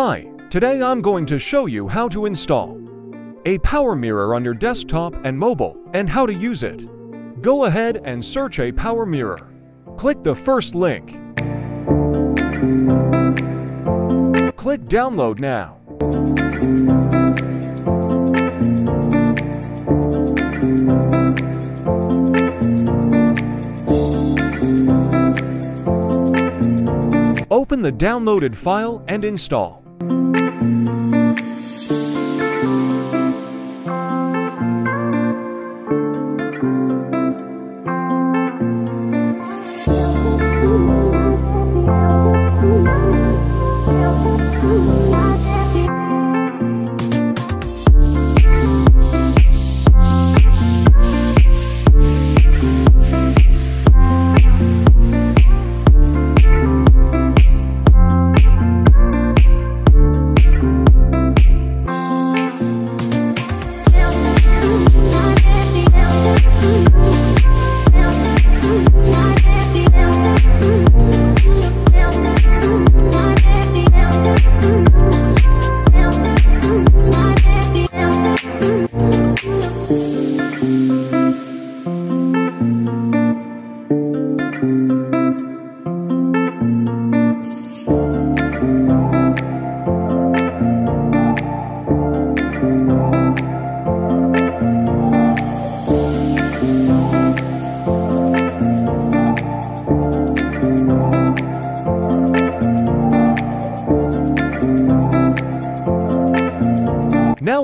Hi, today I'm going to show you how to install ApowerMirror on your desktop and mobile and how to use it. Go ahead and search ApowerMirror. Click the first link. Click download now. Open the downloaded file and install.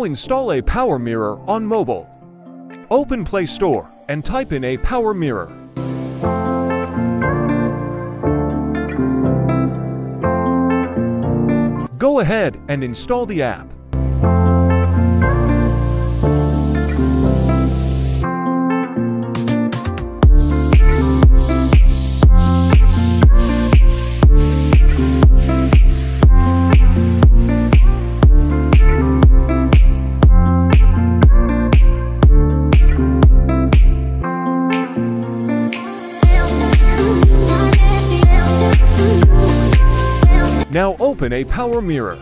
Install ApowerMirror on mobile. Open Play Store and type in ApowerMirror. Go ahead and install the app. Now open ApowerMirror.